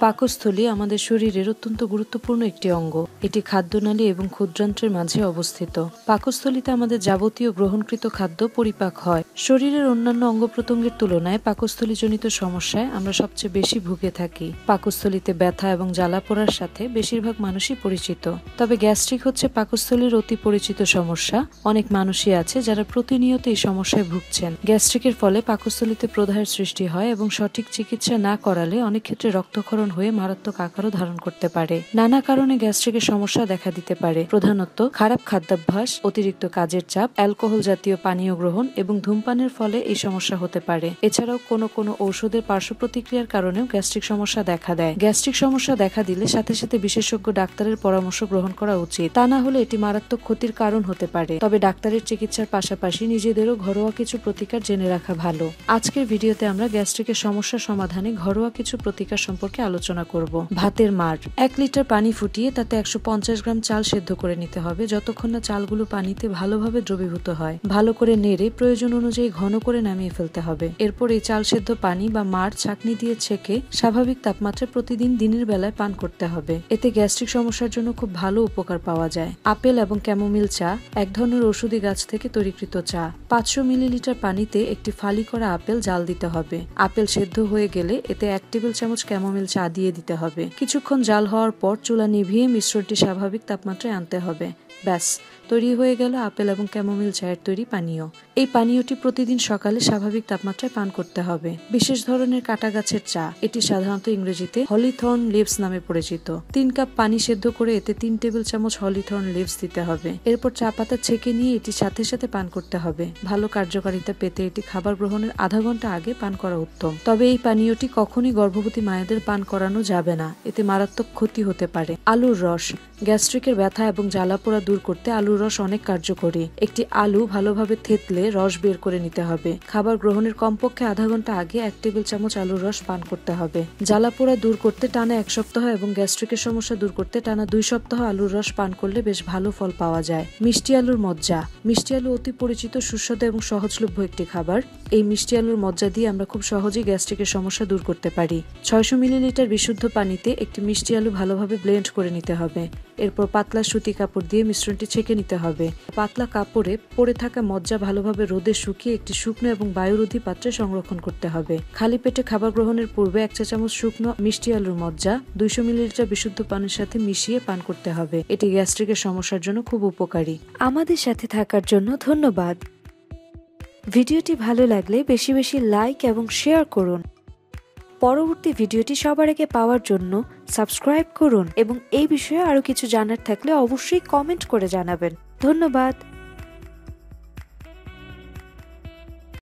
পাকস্থলী আমাদের শরীরের অত্যন্ত গুরুত্বপূর্ণ একটি অঙ্গ। এটি খাদ্যনালী এবং ক্ষুদ্রান্ত্রের মাঝে অবস্থিত। পাকস্থলীতে আমাদের যাবতীয় গ্রহণকৃত খাদ্য পরিপাক হয়। শরীরের অন্যান্য অঙ্গ প্রত্যঙ্গের তুলনায় পাকস্থলীজনিত সমস্যায় আমরা সবচেয়ে বেশি ভুগে থাকি। পাকস্থলীতে ব্যথা এবং জ্বালা পোড়ার সাথে বেশিরভাগ মানুষই পরিচিত। তবে গ্যাস্ট্রিক হচ্ছে পাকস্থলীর অতি পরিচিত সমস্যা। অনেক মানুষই আছে যারা প্রতিনিয়ত এই সমস্যায় ভুগছেন। গ্যাস্ট্রিকের ফলে পাকস্থলীতে প্রদাহের সৃষ্টি হয় এবং সঠিক চিকিৎসা না করালে অনেক ক্ষেত্রে রক্তক্ষরণ হয়ে মারাত্মক আকারও ধারণ করতে পারে। নানা কারণে গ্যাস্ট্রিকের সমস্যা দেখা দিতে পারে। প্রধানত, খারাপ খাদ্যাভ্যাস, অতিরিক্ত কাজের চাপ, অ্যালকোহল জাতীয় পানীয় গ্রহণ এবং ধূমপানের ফলে এই সমস্যা হতে পারে। এছাড়াও কোনো কোনো ঔষধের পার্শ্ব প্রতিক্রিয়ার কারণেও গ্যাস্ট্রিক সমস্যা দেখা দেয়। গ্যাস্ট্রিক সমস্যা দেখা দিলে সাথে সাথে বিশেষজ্ঞ ডাক্তারের পরামর্শ গ্রহণ করা উচিত। তা না হলে এটি মারাত্মক ক্ষতির কারণ হতে পারে। তবে ডাক্তারের চিকিৎসার পাশাপাশি নিজেদেরও ঘরোয়া কিছু প্রতিকার জেনে রাখা ভালো। আজকের ভিডিওতে আমরা গ্যাস্ট্রিকের সমস্যা সমাধানে ঘরোয়া কিছু প্রতিকার সম্পর্কে আলোচনা করব। ভাতের মার। এক লিটার পানি ফুটিয়ে তাতে একশো পঞ্চাশ গ্রাম চাল সেদ্ধ করে নিতে হবে। যতক্ষণ না চালগুলো পানিতে ভালোভাবে দ্রবীভূত হয়। ভালো করে নেড়ে প্রয়োজন অনুযায়ী ঘন করে নামিয়ে ফেলতে হবে। এরপর এই চাল সেদ্ধ পানি বা মার ছাকনি দিয়ে ছেঁকে স্বাভাবিক তাপমাত্রায় প্রতিদিন দিনের বেলায় পান করতে হবে। এতে গ্যাস্ট্রিক সমস্যার জন্য খুব ভালো উপকার পাওয়া যায়। আপেল এবং ক্যামোমিল চা, এক ধরনের ওষুধি গাছ থেকে তৈরিকৃত চা। পাঁচশো মিলিলিটার পানিতে একটি ফালি করা আপেল জাল দিতে হবে। আপেল সেদ্ধ হয়ে গেলে এতে এক টেবিল চামচ ক্যামোমিল চা দিয়ে দিতে হবে। কিছুক্ষণ জাল হওয়ার পর চুলা নিভিয়ে মিশ্রণটি স্বাভাবিক তাপমাত্রায় আনতে হবে। ব্যাস, তৈরি হয়ে গেল আপেল এবং ক্যামোমিল চায়ের তৈরি পানীয়। এই পানীয়টি প্রতিদিন সকালে স্বাভাবিক তাপমাত্রায় পান করতে হবে। বিশেষ ধরনের কাটা গাছের চা, এটি সাধারণত ইংরেজিতে হলিথর্ন লিভস নামে পরিচিত। তিন কাপ পানি সেদ্ধ করে এতে তিন টেবিল চামচ হলিথর্ন লিভস দিতে হবে। এরপর চা পাতা ছেঁকে নিয়ে এটি সাথে সাথে পান করতে হবে। ভালো কার্যকারিতা পেতে এটি খাবার গ্রহণের আধা ঘণ্টা আগে পান করা উত্তম। তবে এই পানীয়টি কখনই গর্ভবতী মায়েদের পান করানো যাবে না। এতে মারাত্মক ক্ষতি হতে পারে। আলুর রস। গ্যাস্ট্রিকের ব্যথা এবং জ্বালাপোড়া দূর করতে আলুর রস অনেক কার্যকরী। একটি আলু ভালোভাবে থেতলে রস বের করে নিতে হবে। খাবার গ্রহণের কমপক্ষে আধা ঘণ্টা আগে এক টেবিল চামচ আলুর রস পান করতে হবে। জ্বালাপোড়া দূর করতে টানা এক সপ্তাহ এবং গ্যাস্ট্রিকের সমস্যা দূর করতে টানা দুই সপ্তাহ আলুর রস পান করলে বেশ ভালো ফল পাওয়া যায়। মিষ্টি আলুর মজ্জা। মিষ্টি আলু অতি পরিচিত, সুস্বাদু এবং সহজলভ্য একটি খাবার। এই মিষ্টি আলুর মজ্জা দিয়ে আমরা খুব সহজেই গ্যাস্ট্রিকের সমস্যা দূর করতে পারি। ছয়শো মিলিলিটার বিশুদ্ধ পানিতে একটি মিষ্টি আলু ভালোভাবে ব্লেন্ড করে নিতে হবে। এরপর পাতলা সুতি কাপড় দিয়ে মিশ্রণটি ছেঁকে নিতে হবে। পাতলা কাপড়ে পড়ে থাকা মজ্জা ভালোভাবে রোদে শুকিয়ে একটি শুকনো এবং বায়ুরোধী পাত্রে সংরক্ষণ করতে হবে। খালি পেটে খাবার গ্রহণের পূর্বে এক চা চামচ শুকনো মিষ্টি আলুর মজ্জা, দুইশো মিলিলিটার বিশুদ্ধ পানির সাথে মিশিয়ে পান করতে হবে। এটি গ্যাস্ট্রিকের সমস্যার জন্য খুব উপকারী। আমাদের সাথে থাকার জন্য ধন্যবাদ। ভিডিওটি ভালো লাগলে বেশি বেশি লাইক এবং শেয়ার করুন। পরবর্তী ভিডিওটি সবার আগে পাওয়ার জন্য সাবস্ক্রাইব করুন এবং এই বিষয়ে আরও কিছু জানার থাকলে অবশ্যই কমেন্ট করে জানাবেন। ধন্যবাদ।